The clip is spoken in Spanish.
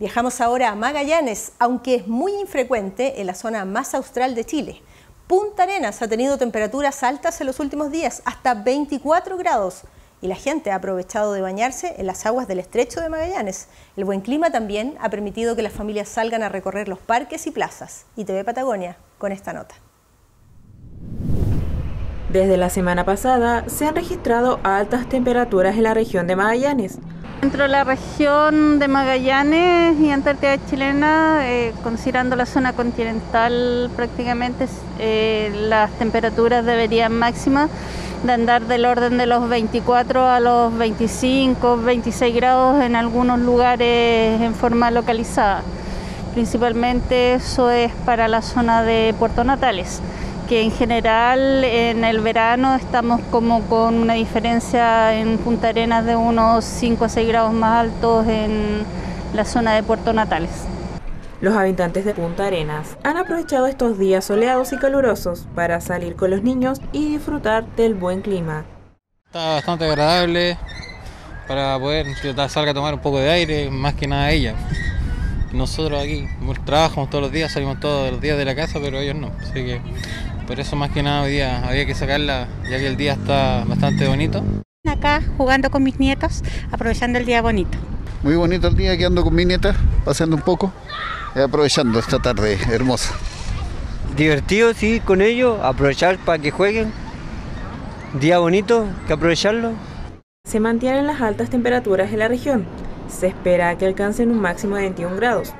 Viajamos ahora a Magallanes, aunque es muy infrecuente en la zona más austral de Chile. Punta Arenas ha tenido temperaturas altas en los últimos días, hasta 24 grados, y la gente ha aprovechado de bañarse en las aguas del estrecho de Magallanes. El buen clima también ha permitido que las familias salgan a recorrer los parques y plazas. Y TV Patagonia con esta nota. Desde la semana pasada se han registrado altas temperaturas en la región de Magallanes. Dentro de la región de Magallanes y Antártida chilena, eh, considerando la zona continental prácticamente, eh, las temperaturas deberían máximas de andar del orden de los 24 a los 25, 26 grados en algunos lugares en forma localizada. Principalmente eso es para la zona de Puerto Natales que en general en el verano estamos como con una diferencia en Punta Arenas de unos 5 o 6 grados más altos en la zona de Puerto Natales. Los habitantes de Punta Arenas han aprovechado estos días soleados y calurosos para salir con los niños y disfrutar del buen clima. Está bastante agradable para poder salga a tomar un poco de aire, más que nada ella. Nosotros aquí trabajamos todos los días, salimos todos los días de la casa, pero ellos no. Así que por eso más que nada hoy día había que sacarla, ya que el día está bastante bonito. Acá jugando con mis nietos, aprovechando el día bonito. Muy bonito el día, quedando con mis nietas, paseando un poco y aprovechando esta tarde hermosa. Divertido, sí, con ellos, aprovechar para que jueguen. Día bonito, que aprovecharlo. Se mantienen las altas temperaturas en la región. Se espera que alcancen un máximo de 21 grados,